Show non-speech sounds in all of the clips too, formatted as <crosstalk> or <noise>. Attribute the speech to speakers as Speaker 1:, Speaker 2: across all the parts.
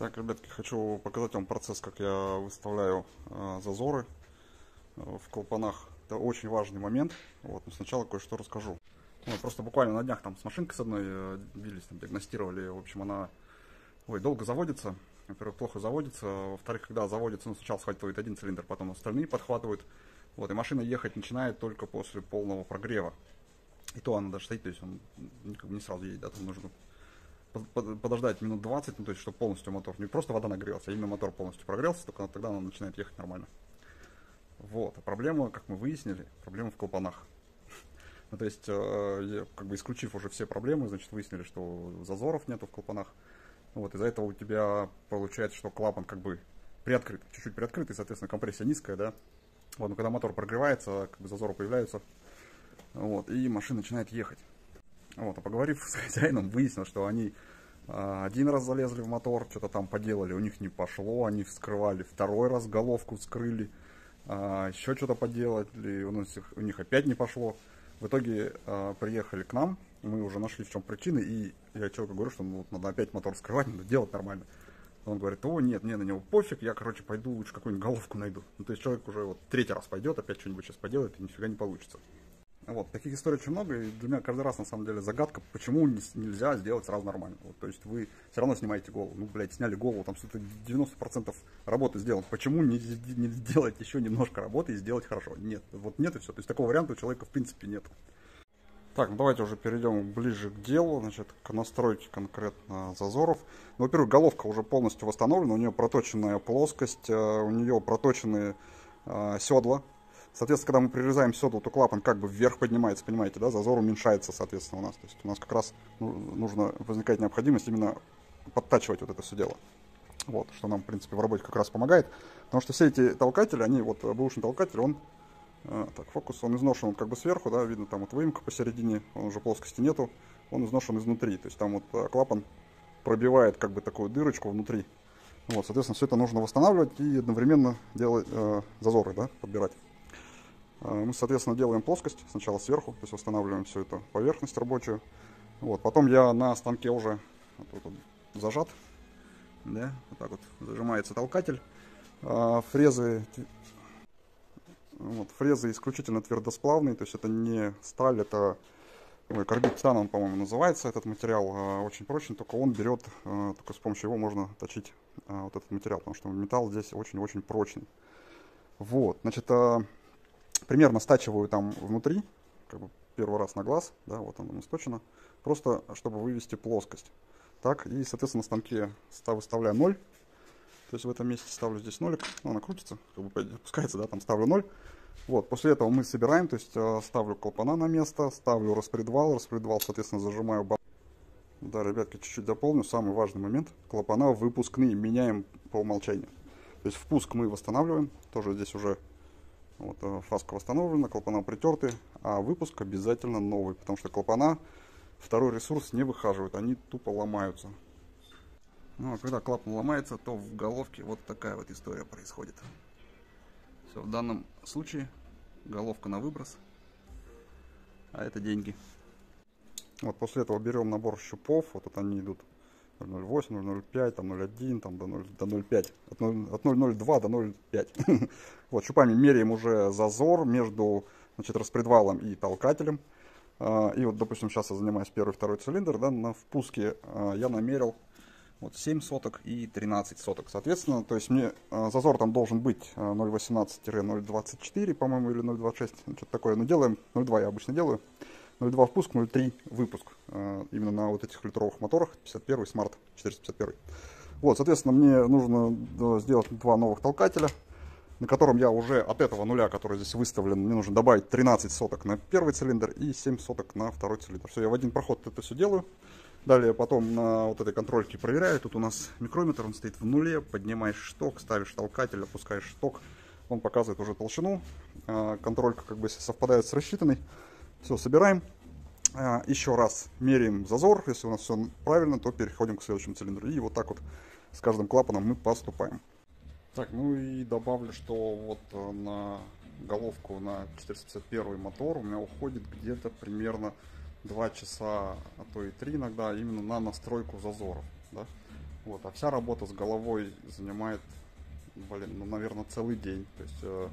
Speaker 1: Так, ребятки, хочу показать вам процесс, как я выставляю э, зазоры э, в клапанах. Это очень важный момент. Вот, но сначала кое-что расскажу. Ну, просто буквально на днях там с машинкой с одной э, бились, там, диагностировали. В общем, она ой, долго заводится. Во-первых, плохо заводится. Во-вторых, когда заводится, ну, сначала схватывает один цилиндр, потом остальные подхватывают. Вот, и машина ехать начинает только после полного прогрева. И то она даже стоит, то есть он не сразу едет, да, там нужно подождать минут 20, ну, то есть, чтобы полностью мотор, не просто вода нагрелась, а именно мотор полностью прогрелся, только тогда он начинает ехать нормально. Вот, а проблема, как мы выяснили, проблема в клапанах. <laughs> ну, то есть, э, как бы исключив уже все проблемы, значит, выяснили, что зазоров нету в клапанах. Вот, из-за этого у тебя получается, что клапан как бы приоткрыт, чуть-чуть приоткрыт, и, соответственно, компрессия низкая, да. Вот, но когда мотор прогревается, как бы зазоры появляются, вот, и машина начинает ехать. Вот, а поговорив <laughs> с хозяином, выяснилось, что они а, один раз залезли в мотор, что-то там поделали, у них не пошло, они вскрывали второй раз головку, вскрыли, а, еще что-то поделали, у, нас, у них опять не пошло. В итоге а, приехали к нам, мы уже нашли в чем причины, и я человеку говорю, что ну, вот, надо опять мотор вскрывать, надо делать нормально. Он говорит, о, нет, мне на него пофиг, я, короче, пойду лучше какую-нибудь головку найду. Ну, то есть человек уже вот третий раз пойдет, опять что-нибудь сейчас поделает, и нифига не получится. Вот, таких историй очень много, и для меня каждый раз, на самом деле, загадка, почему не, нельзя сделать сразу нормально. Вот, то есть вы все равно снимаете голову, ну, блядь, сняли голову, там что-то 90% работы сделано. Почему не, не сделать еще немножко работы и сделать хорошо? Нет, вот нет и все. То есть такого варианта у человека, в принципе, нет. Так, ну давайте уже перейдем ближе к делу, значит, к настройке конкретно зазоров. Ну, во-первых, головка уже полностью восстановлена, у нее проточенная плоскость, э, у нее проточенные э, седла, Соответственно, когда мы прирезаем седло, то клапан как бы вверх поднимается, понимаете, да, зазор уменьшается, соответственно, у нас. То есть у нас как раз ну, нужно, возникает необходимость именно подтачивать вот это все дело. Вот, что нам, в принципе, в работе как раз помогает. Потому что все эти толкатели, они, вот, бэушный толкатель, он, э, так, фокус, он изношен как бы сверху, да, видно, там вот выемка посередине, он уже плоскости нету, он изношен изнутри. То есть там вот э, клапан пробивает как бы такую дырочку внутри. Вот, соответственно, все это нужно восстанавливать и одновременно делать э, зазоры, да, подбирать. А, мы, соответственно, делаем плоскость сначала сверху, то есть восстанавливаем всю эту поверхность рабочую. Вот, потом я на станке уже вот тут зажат, да, вот так вот зажимается толкатель. А, фрезы, вот, фрезы исключительно твердосплавные, то есть это не сталь, это ой, карбид титан, он, по-моему, называется этот материал, а, очень прочный, только он берет, только с помощью его можно точить вот этот материал, потому что металл здесь очень-очень прочный. Вот, значит, примерно стачиваю там внутри, как бы первый раз на глаз, да, вот оно насточено, просто чтобы вывести плоскость. Так, и, соответственно, на станке выставляю 0, то есть в этом месте ставлю здесь нолик, ну, она крутится, как бы опускается, да, там ставлю 0. Вот, после этого мы собираем, то есть э, ставлю клапана на место, ставлю распредвал, распредвал, соответственно, зажимаю бак. Да, ребятки, чуть-чуть дополню, самый важный момент, клапана выпускные меняем по умолчанию. То есть впуск мы восстанавливаем, тоже здесь уже вот, э, фаска восстановлена, клапана притерты, а выпуск обязательно новый, потому что клапана второй ресурс не выхаживают, они тупо ломаются. Ну а когда клапан ломается, то в головке вот такая вот история происходит. Все, в данном случае головка на выброс, а это деньги. Вот после этого берем набор щупов, вот тут они идут 0.08, 0.05, там 0.1, там до 0.5, от 0.02 до 0.5. <laughs> вот, щупами меряем уже зазор между значит, распредвалом и толкателем. А, и вот, допустим, сейчас я занимаюсь первый, второй цилиндр, да, на впуске а, я намерил вот 7 соток и 13 соток. Соответственно, то есть мне а, зазор там должен быть 0.18-0.24, по-моему, или 0.26, что-то такое. Но делаем 0.2 я обычно делаю. 0.2 впуск, 0.3 выпуск. Э, именно на вот этих литровых моторах 51 Smart 451. Вот, соответственно, мне нужно сделать два новых толкателя, на котором я уже от этого нуля, который здесь выставлен, мне нужно добавить 13 соток на первый цилиндр и 7 соток на второй цилиндр. Все, я в один проход это все делаю. Далее потом на вот этой контрольке проверяю. Тут у нас микрометр, он стоит в нуле. Поднимаешь шток, ставишь толкатель, опускаешь шток. Он показывает уже толщину. Э, контролька как бы совпадает с рассчитанной. Все, собираем. А, еще раз меряем зазор. Если у нас все правильно, то переходим к следующему цилиндру. И вот так вот с каждым клапаном мы поступаем. Так, ну и добавлю, что вот э, на головку на 451 мотор у меня уходит где-то примерно 2 часа, а то и 3 иногда, именно на настройку зазоров. Да? Вот, а вся работа с головой занимает, блин, ну, наверное, целый день. То есть э,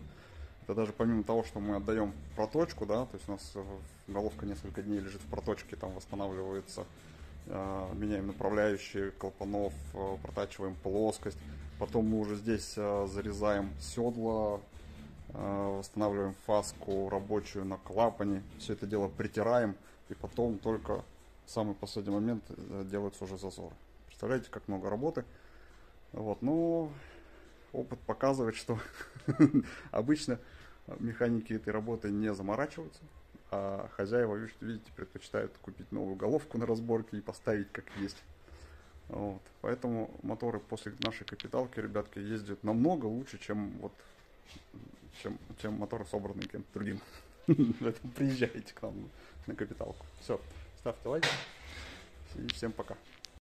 Speaker 1: это даже помимо того, что мы отдаем проточку, да, то есть у нас головка несколько дней лежит в проточке, там восстанавливается, э, меняем направляющие клапанов, э, протачиваем плоскость. Потом мы уже здесь э, зарезаем седла, восстанавливаем фаску рабочую на клапане, все это дело притираем, и потом только в самый последний момент э, делаются уже зазоры. Представляете, как много работы. Вот, ну, опыт показывает, что <laughs> обычно механики этой работы не заморачиваются, а хозяева, видите, предпочитают купить новую головку на разборке и поставить как есть. Вот. Поэтому моторы после нашей капиталки, ребятки, ездят намного лучше, чем вот чем, чем моторы, собранные кем-то другим. <laughs> Поэтому приезжайте к нам на капиталку. Все, ставьте лайк и всем пока.